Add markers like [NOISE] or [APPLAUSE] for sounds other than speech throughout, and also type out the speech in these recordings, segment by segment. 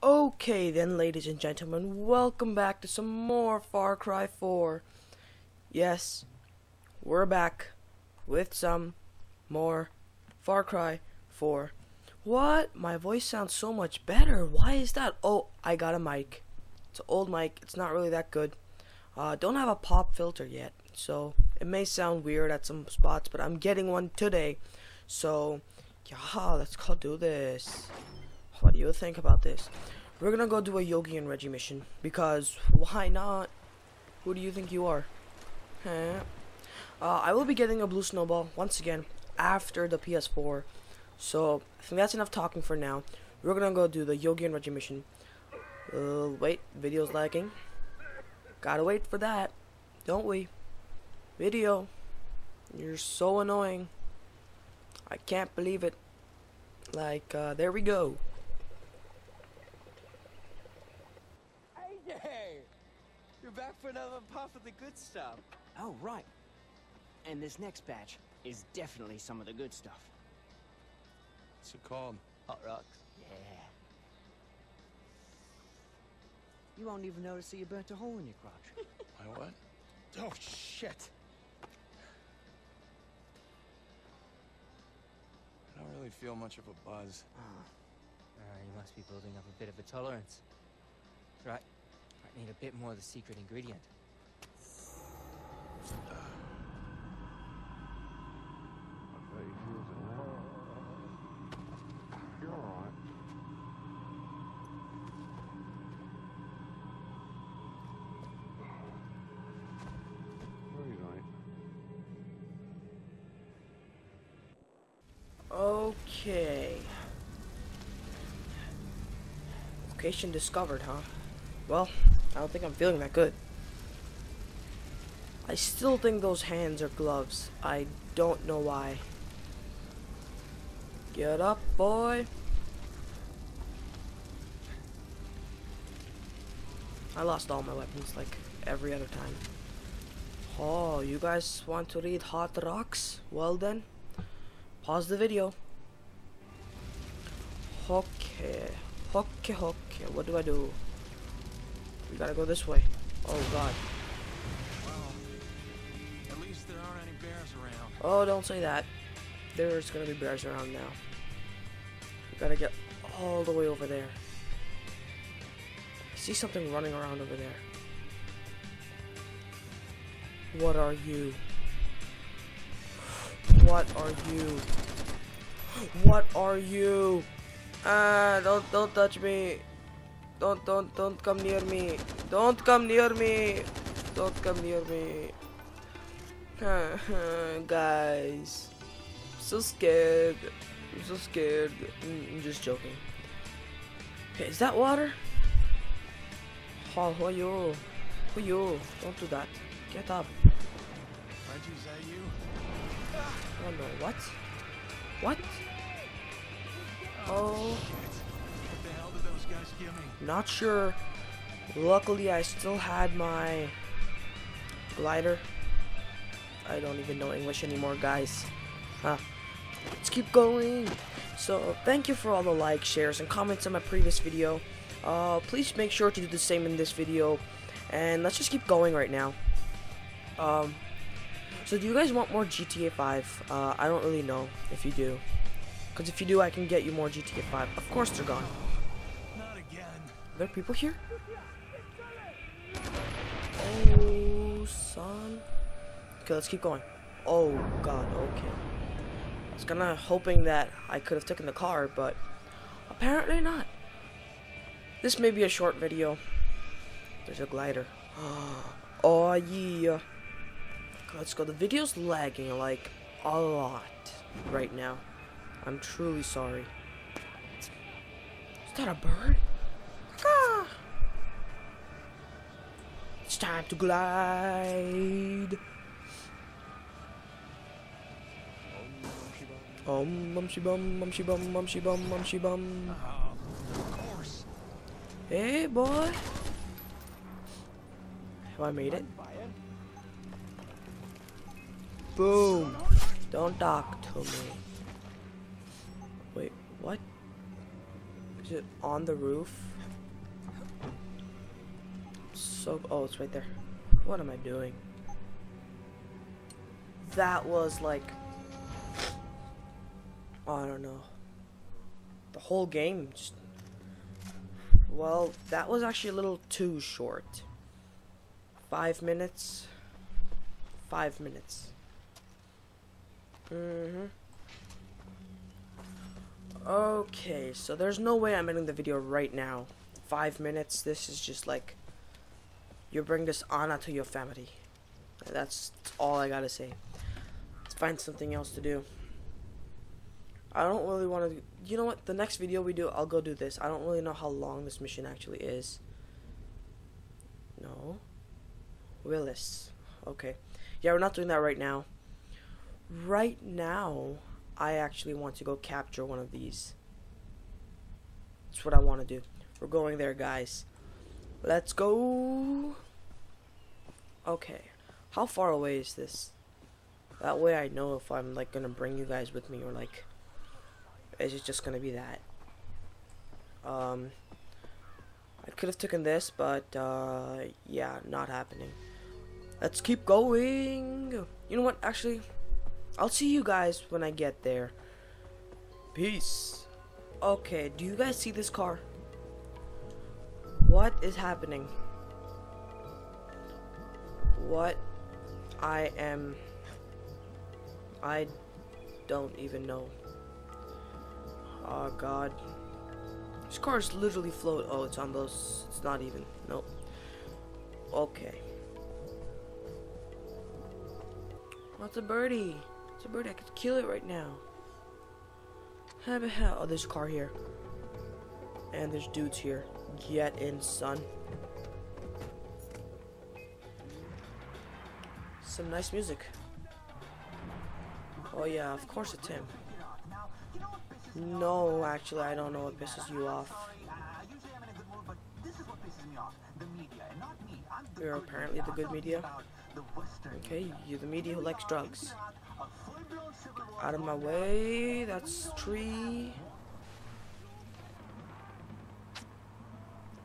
Okay then, ladies and gentlemen, welcome back to some more Far Cry 4. Yes, we're back with some more Far Cry 4. What? My voice sounds so much better. Why is that? Oh, I got a mic. It's an old mic. It's not really that good. Uh, don't have a pop filter yet, so it may sound weird at some spots, but I'm getting one today. So, yeah, let's go do this. What do you think about this? We're gonna go do a Yogi and Reggie mission because why not? Who do you think you are? Huh? Uh, I will be getting a blue snowball once again after the PS4. So I think that's enough talking for now. We're gonna go do the Yogi and Reggie mission. Uh, wait, video's lagging. Gotta wait for that, don't we? Video, you're so annoying. I can't believe it. Like, uh, there we go. Hey, you're back for another puff of the good stuff. Oh, right. And this next batch is definitely some of the good stuff. What's it called? Hot rocks. Yeah. You won't even notice that you burnt a hole in your crotch. [LAUGHS] My what? Oh shit! I don't really feel much of a buzz. Ah, Uh, you must be building up a bit of a tolerance. That's right. Need a bit more of the secret ingredient. Okay. Location discovered, huh? Well, I don't think I'm feeling that good. I still think those hands are gloves. I don't know why. Get up, boy. I lost all my weapons like every other time. Oh, you guys want to read Hot Rocks? Well then, pause the video. Okay, okay, okay. What do I do? We gotta go this way. Oh god. Well, at least there aren't any bears around. Oh, don't say that. There's gonna be bears around now. We gotta get all the way over there. I see something running around over there. What are you? What are you? What are you? Ah, don't don't touch me. Don't don't don't come near me. Don't come near me. Don't come near me. [LAUGHS] Guys, I'm so scared. I'm so scared. I'm just joking. Okay, is that water? Oh, oh who are you? Who oh, are you? Don't do that. Get up. Reggie, is that you? Oh no, what? What? Oh, oh. Not sure. Luckily, I still had my glider. I don't even know English anymore, guys. Huh. Let's keep going. So, thank you for all the likes, shares, and comments on my previous video. Uh, please make sure to do the same in this video. And let's just keep going right now. Um, so do you guys want more GTA 5? Uh, I don't really know if you do. Because if you do, I can get you more GTA 5. Of course they're gone. There people here? Oh, son. Okay, let's keep going. Oh, God, okay. I was kinda hoping that I could have taken the car, but apparently not. This may be a short video. There's a glider. [GASPS] Oh, yeah. Let's go. The video's lagging, like, a lot right now. I'm truly sorry. Is that a bird? Ah. It's time to glide. Um, bum shi bum, bum shi bum, bum shi bum, bum shi bum. Hey, boy. Have I made it? Boom. Don't talk to me. Wait, what? Is it on the roof? Oh, it's right there. What am I doing? That was like. Oh, I don't know. The whole game just. Well, that was actually a little too short. Five minutes. Five minutes. Mm-hmm. Okay, so there's no way I'm ending the video right now. Five minutes, this is just like... You bring this honor to your family. That's, all I gotta say. Let's find something else to do. I don't really want to... You know what? The next video we do, I'll go do this. I don't really know how long this mission actually is. No. Willis. Okay. Yeah, we're not doing that right now. Right now, I actually want to go capture one of these. That's what I want to do. We're going there, guys. Let's go. Okay. How far away is this? That way I know if I'm like gonna bring you guys with me or like is it just gonna be that? Um I could have taken this, but uh yeah, not happening. Let's keep going. You know what? Actually, I'll see you guys when I get there. Peace. Okay, do you guys see this car? What is happening? What? I am... I don't even know. Oh god. This car is literally float. Oh, it's on those. It's not even. Nope. Okay. What's a birdie? It's a birdie. I could kill it right now. How the hell? Oh, there's a car here. And there's dudes here. Get in, son. Some nice music. Oh yeah, of course it's him. No, actually, I don't know what pisses you off. You're apparently the good media. Okay, you're the media who likes drugs. Out of my way, that's tree. Do, do, do, do, do.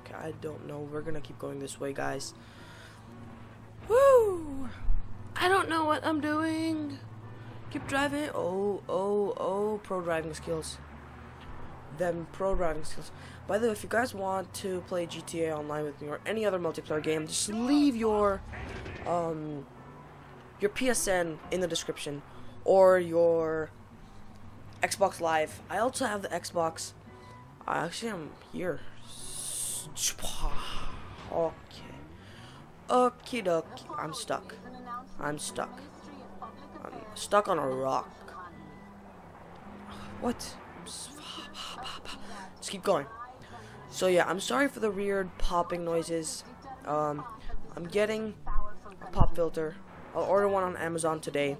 Okay, I don't know. We're gonna keep going this way, guys. Woo! I don't know what I'm doing. Keep driving. Oh, oh, oh, pro driving skills. Them pro driving skills. By the way, if you guys want to play GTA Online with me or any other multiplayer game, just leave your um your PSN in the description or your Xbox Live. I also have the Xbox. I actually am here. [SIGHS] Okay. Okie dokie. I'm stuck. I'm stuck. I'm stuck on a rock. What? [SIGHS] Let's keep going. So yeah, I'm sorry for the weird popping noises. Um, I'm getting a pop filter. I'll order one on Amazon today.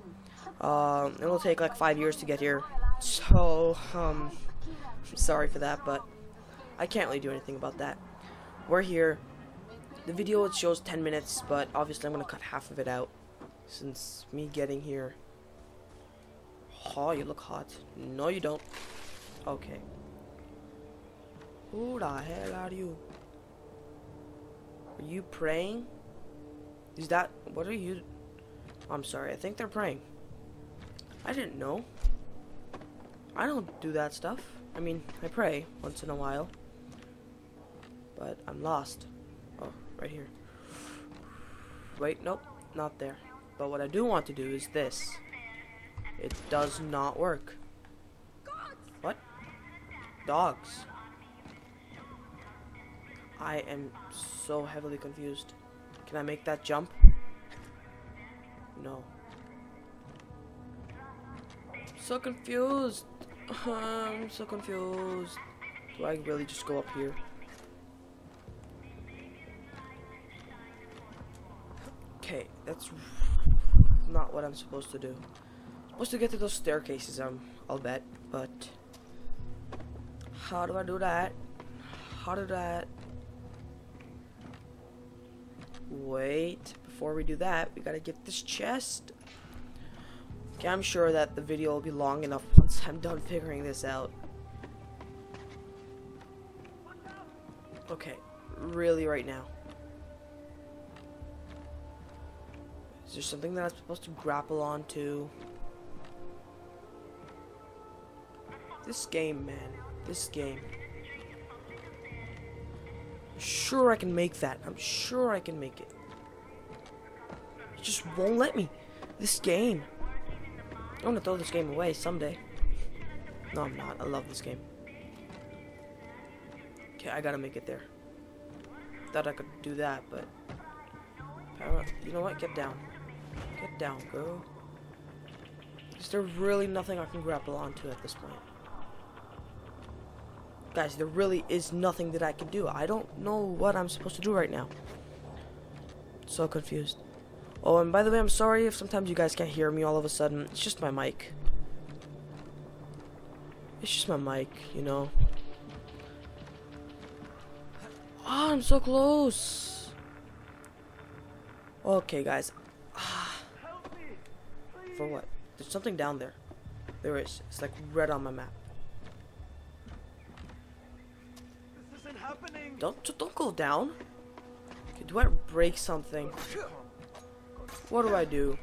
Um, it will take like five years to get here. So, um, Sorry for that, but I can't really do anything about that. We're here. The video it shows 10 minutes, but obviously I'm gonna cut half of it out since me getting here. Oh, you look hot. No, you don't. Okay. Who the hell are you? Are you praying? Is that... What are you... I'm sorry, I think they're praying. I didn't know. I don't do that stuff. I mean, I pray once in a while. But I'm lost. Oh, right here. Wait, nope, not there. But what I do want to do is this. It does not work. What? Dogs. I am so heavily confused. Can I make that jump? No. So confused. I'm so confused. Do I really just go up here? Okay, that's not what I'm supposed to do. I'm supposed to get to those staircases, um, I'll bet, but how do I do that? How do that? Wait, before we do that, we gotta get this chest. Okay, I'm sure that the video will be long enough once I'm done figuring this out. Okay, really right now. Is there something that I'm supposed to grapple onto? This game, man. This game. I'm sure I can make that. I'm sure I can make it. It just won't let me. This game. I'm gonna throw this game away someday. No, I'm not. I love this game. Okay, I gotta make it there. Thought I could do that, but... You know what? Get down. Get down, girl. Is there really nothing I can grapple onto at this point? Guys, there really is nothing that I can do. I don't know what I'm supposed to do right now. So confused. Oh, and by the way, I'm sorry if sometimes you guys can't hear me all of a sudden. It's just my mic. It's just my mic, you know. Oh, I'm so close. Okay, guys. Ah. For what? There's something down there. There is. It's like red on my map. This isn't happening. Don't don't go down. Okay, do I break something? What do I do?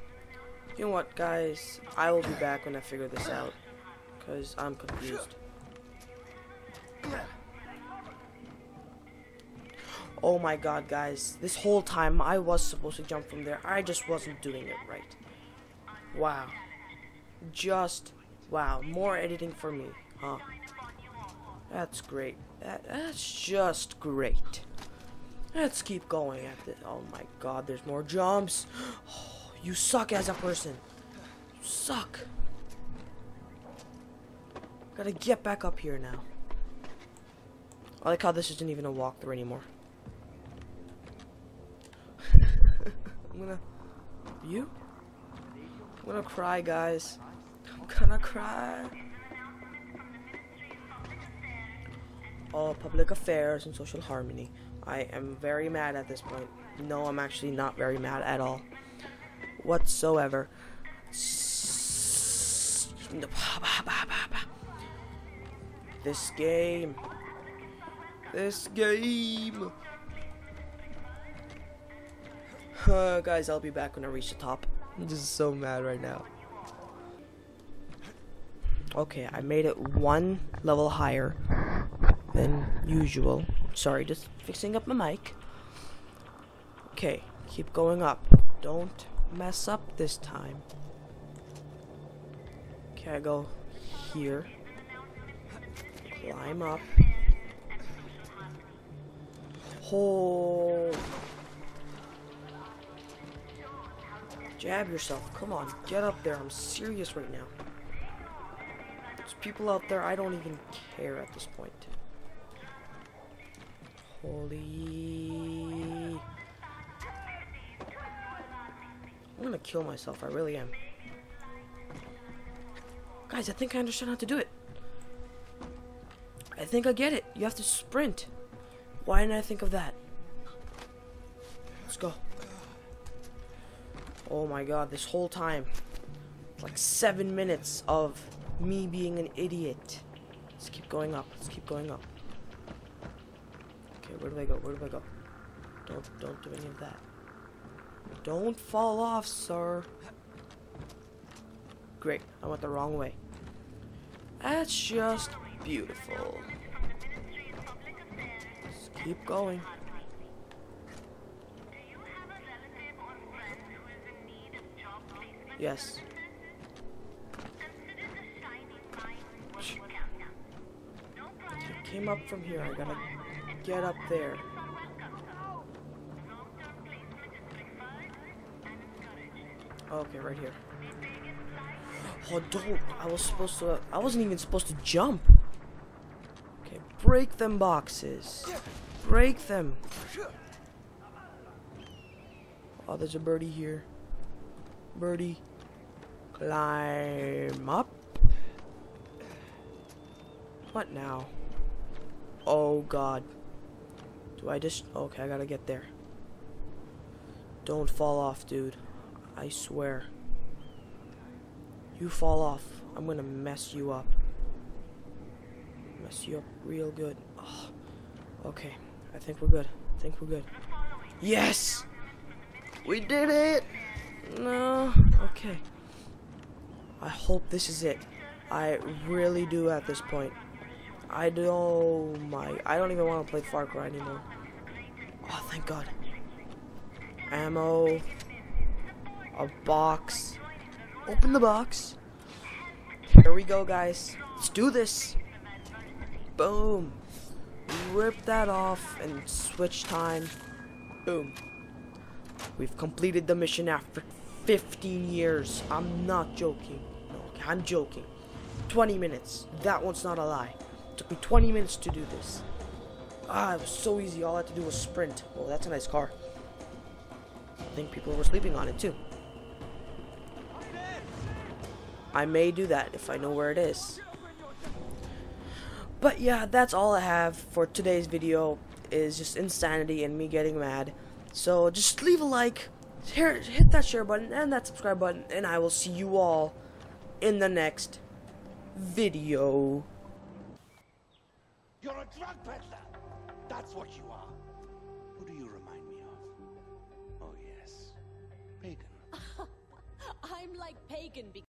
You know what, guys? I will be back when I figure this out. Because I'm confused. Oh my god, guys. This whole time I was supposed to jump from there. I just wasn't doing it right. Wow. Just, wow. More editing for me, huh? That's great. That, that's just great. Let's keep going at this. Oh my god, there's more jumps. Oh, you suck as a person. You suck. Gotta get back up here now. I like how this isn't even a walkthrough anymore. [LAUGHS] I'm gonna. You? I'm gonna cry, guys. I'm gonna cry. All public affairs and social harmony. I am very mad at this point. No, I'm actually not very mad at all. Whatsoever. This game. This game. Uh, guys, I'll be back when I reach the top. I'm just so mad right now. Okay, I made it one level higher than usual. Sorry, just fixing up my mic. Okay, keep going up. Don't mess up this time. Okay, I go here. Climb up. Hold. Jab yourself. Come on, get up there. I'm serious right now. There's people out there I don't even care at this point. Holy. I'm gonna kill myself, I really am. Guys, I think I understand how to do it. I think I get it. You have to sprint. Why didn't I think of that? Let's go. Oh my god, this whole time. Like seven minutes of me being an idiot. Let's keep going up. Let's keep going up. Where do I go? Where do I go? Don't don't do any of that. Don't fall off, sir. Great, I went the wrong way. That's just beautiful. Let's keep going. Yes. Came up from here. I gotta get up there. Oh, okay, right here. Oh, don't. I was supposed to. I wasn't even supposed to jump. Okay, break them boxes. Break them. Oh, there's a birdie here. Birdie. Climb up. What now? Oh god. Do I just... Okay, I gotta get there. Don't fall off, dude. I swear. You fall off, I'm gonna mess you up. Mess you up real good. Oh, okay, I think we're good. I think we're good. Yes! We did it! No. Okay. I hope this is it. I really do at this point. I don't my I don't even want to play Far Cry anymore. Oh thank god. Ammo. A box. Open the box. Here we go guys. Let's do this. Boom. Rip that off and switch time. Boom. We've completed the mission after 15 years. I'm not joking. No, I'm joking. 20 minutes. That one's not a lie. Took me 20 minutes to do this. Ah, it was so easy. All I had to do was sprint. Oh, that's a nice car. I think people were sleeping on it too. I may do that if I know where it is. But yeah, that's all I have for today's video is just insanity and me getting mad. So just leave a like, hit that share button and that subscribe button, and I will see you all in the next video. You're a drug peddler. That's what you are. Who do you remind me of? Oh, yes. Pagan. [LAUGHS] I'm like pagan because